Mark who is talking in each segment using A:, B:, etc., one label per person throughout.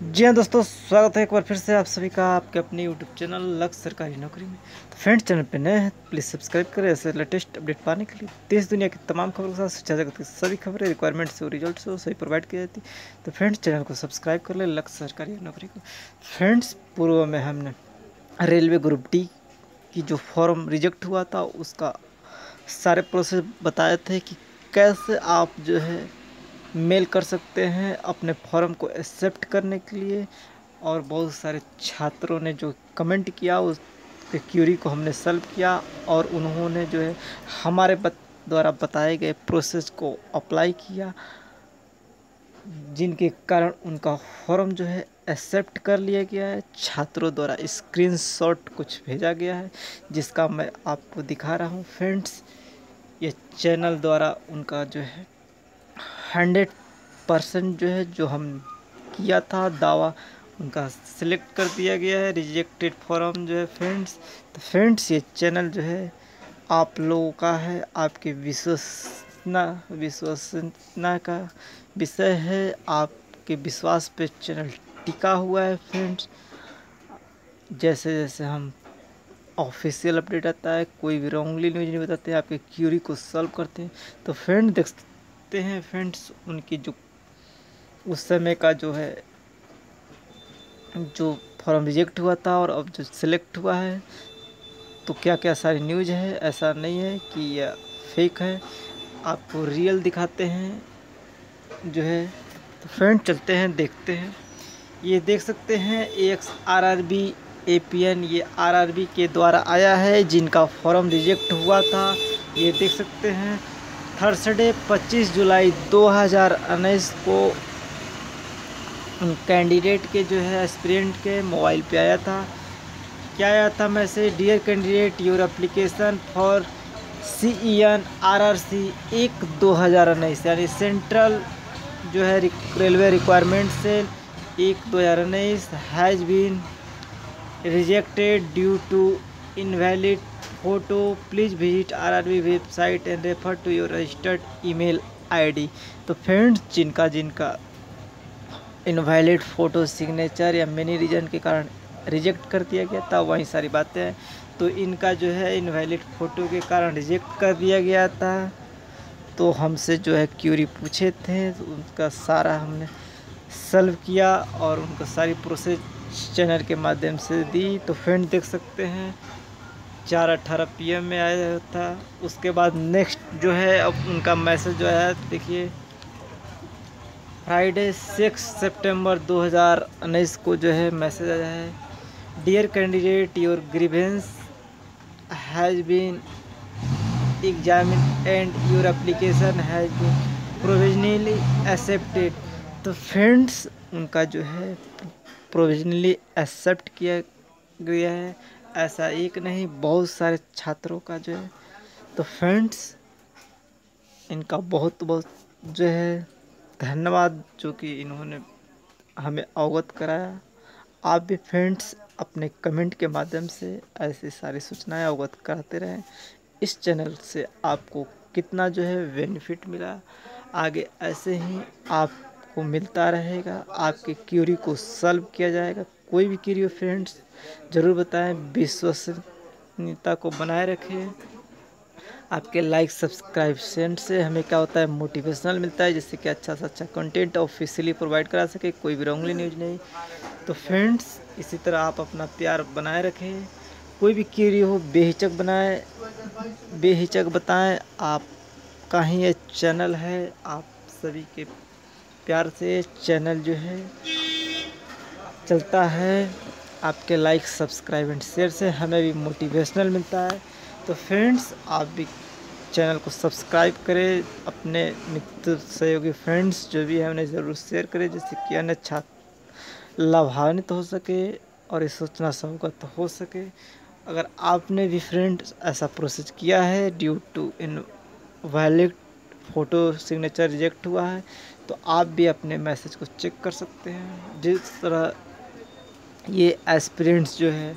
A: जी हाँ दोस्तों, स्वागत है एक बार फिर से आप सभी का आपके अपने यूट्यूब चैनल लक्ष्य सरकारी नौकरी में। तो फ्रेंड्स चैनल पे नए हैं प्लीज़ सब्सक्राइब करें ऐसे लेटेस्ट अपडेट पाने के लिए। देश, दुनिया की तमाम खबरों के साथ शिक्षा जगत की सभी खबरें रिक्वायरमेंट्स और रिज़ल्ट हो सही प्रोवाइड की जाती। तो फ्रेंड्स चैनल को सब्सक्राइब कर ले लक्ष्य सरकारी नौकरी को। फ्रेंड्स पूर्व में हमने रेलवे ग्रुप डी की जो फॉर्म रिजेक्ट हुआ था, उसका सारे प्रोसेस बताए थे कि कैसे आप जो है मेल कर सकते हैं अपने फॉर्म को एक्सेप्ट करने के लिए। और बहुत सारे छात्रों ने जो कमेंट किया उस क्यूरी को हमने सल्व किया और उन्होंने जो है हमारे बत, द्वारा बताए गए प्रोसेस को अप्लाई किया जिनके कारण उनका फॉर्म जो है एक्सेप्ट कर लिया गया है। छात्रों द्वारा स्क्रीनशॉट कुछ भेजा गया है जिसका मैं आपको दिखा रहा हूँ। फ्रेंड्स ये चैनल द्वारा उनका जो है हंड्रेड परसेंट जो है, जो हम किया था, दावा उनका सिलेक्ट कर दिया गया है रिजेक्टेड फॉर्म जो है फ्रेंड्स तो फ्रेंड्स ये चैनल जो है, आप लोगों का है, आपके विश्वसना विश्वसना का विषय है, आपके विश्वास पे चैनल टिका हुआ है फ्रेंड्स जैसे जैसे हम ऑफिशियल अपडेट आता है, कोई भी रॉन्गली न्यूज़ नहीं बताते, आपके क्यूरी को सॉल्व करते हैं तो फ्रेंड देख सकते हैं फ्रेंड्स उनकी जो, उस समय का जो है, जो फॉर्म रिजेक्ट हुआ था और अब जो सिलेक्ट हुआ है तो क्या क्या सारी न्यूज़ है? ऐसा नहीं है कि यह फेक है। आपको रियल दिखाते हैं, जो है तो फ्रेंड चलते हैं, देखते हैं। ये देख सकते हैं X R R B A P N ये आर आर बी के द्वारा आया है, जिनका फॉर्म रिजेक्ट हुआ था। ये देख सकते हैं थर्सडे 25 जुलाई 2019 को कैंडिडेट के जो है एस्पिरेंट के मोबाइल पे आया था। क्या आया था message dear candidate your application for C E N R R C एक दो हज़ार उन्नीस, यानी सेंट्रल जो है रेलवे रिक्वायरमेंट से एक दो हज़ार उन्नीस has been rejected due to invalid photo please visit R R B website and refer to your registered email ID तो फ्रेंड्स जिनका जिनका इनवैलिड फ़ोटो सिग्नेचर या मेनी रीजन के कारण रिजेक्ट कर दिया गया था वही सारी बातें हैं। तो इनका जो है इनवैलिड फ़ोटो के कारण रिजेक्ट कर दिया गया था। तो हमसे जो है क्यूरी पूछे थे तो उनका सारा हमने सल्व किया और उनका सारी प्रोसेस चैनल के माध्यम से दी। तो फ्रेंड देख सकते हैं चार अट्ठारह पी में आया था। उसके बाद नेक्स्ट जो है, अब उनका मैसेज जो है देखिए। फ्राइडे सिक्स सितंबर 2019 को जो है मैसेज आया है। Dear candidate your grievance has been examine and your application has been provisionally accepted तो फ्रेंड्स उनका जो है प्रोविजनली एक्सेप्ट किया गया है। ऐसा एक नहीं, बहुत सारे छात्रों का जो है। तो फ्रेंड्स इनका बहुत बहुत जो है, धन्यवाद जो कि इन्होंने हमें अवगत कराया। आप भी फ्रेंड्स अपने कमेंट के माध्यम से ऐसी सारी सूचनाएँ अवगत कराते रहें। इस चैनल से आपको कितना जो है बेनिफिट मिला। आगे ऐसे ही आपको मिलता रहेगा, आपके क्यूरी को सॉल्व किया जाएगा। कोई भी क्यूरी हो, फ्रेंड्स, ज़रूर बताएँ, विश्वसनीयता को बनाए रखें। आपके लाइक, सब्सक्राइब सेंड से हमें क्या होता है, मोटिवेशनल मिलता है, जिससे कि अच्छा से अच्छा कंटेंट ऑफिशियली प्रोवाइड करा सके, कोई भी रॉन्गली न्यूज़ नहीं। तो फ्रेंड्स, इसी तरह आप अपना प्यार बनाए रखें। कोई भी क्यूरी हो, बेहिचक बनाए, बेहिचक बताएँ आप का ही ये चैनल है। आप सभी के प्यार से चैनल जो है चलता है। आपके लाइक सब्सक्राइब एंड शेयर से हमें भी मोटिवेशनल मिलता है। तो फ्रेंड्स आप भी चैनल को सब्सक्राइब करें। अपने मित्र, सहयोगी फ्रेंड्स जो भी हैं, उन्हें ज़रूर शेयर करें जिससे कि अन्य छात्र लाभान्वित हो सके और इस सूचना से अवगत हो सके। अगर आपने भी फ्रेंड्स ऐसा प्रोसेस किया है due to invalid photo signature reject हुआ है तो आप भी अपने मैसेज को चेक कर सकते हैं। जिस तरह ये एस्पिरेंट्स जो है,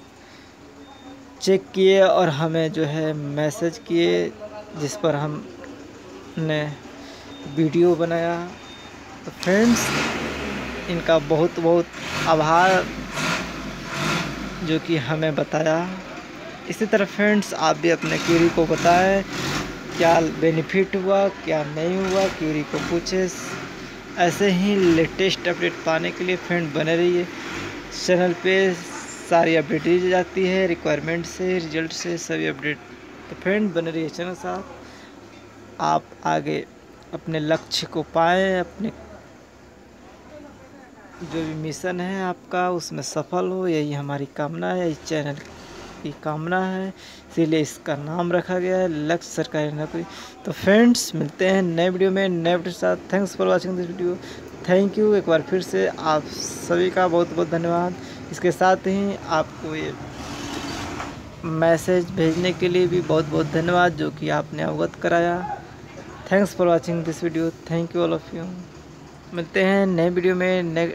A: चेक किए और हमें जो है मैसेज किए, जिस पर हम ने वीडियो बनाया तो फ्रेंड्स इनका बहुत बहुत आभार जो कि हमें बताया। इसी तरह फ्रेंड्स आप भी अपने क्यूरी को बताएँ, क्या बेनिफिट हुआ, क्या नहीं हुआ क्यूरी को पूछे। ऐसे ही लेटेस्ट अपडेट पाने के लिए फ्रेंड बने रहिए। चैनल पे सारी अपडेट दी जाती है रिक्वायरमेंट से रिज़ल्ट से सभी अपडेट। तो फ्रेंड बने रहिए चैनल साथ। आप आगे अपने लक्ष्य को पाएँ, अपने जो भी मिशन है आपका, उसमें सफल हो। यही हमारी कामना है। इस चैनल की कामना है, इसीलिए इसका नाम रखा गया है, लक्ष्य सरकारी नौकरी। तो फ्रेंड्स, मिलते हैं नए वीडियो में, नए वीडियो साथ। Thanks for watching this video thank you एक बार फिर से आप सभी का बहुत बहुत धन्यवाद। इसके साथ ही आपको ये मैसेज भेजने के लिए भी बहुत बहुत धन्यवाद, जो कि आपने अवगत कराया। Thanks for watching this video thank you all of you मिलते हैं नए वीडियो में, नए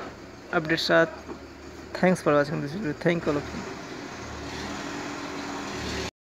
A: अपडेट साथ। Thanks for watching this video thank you all of you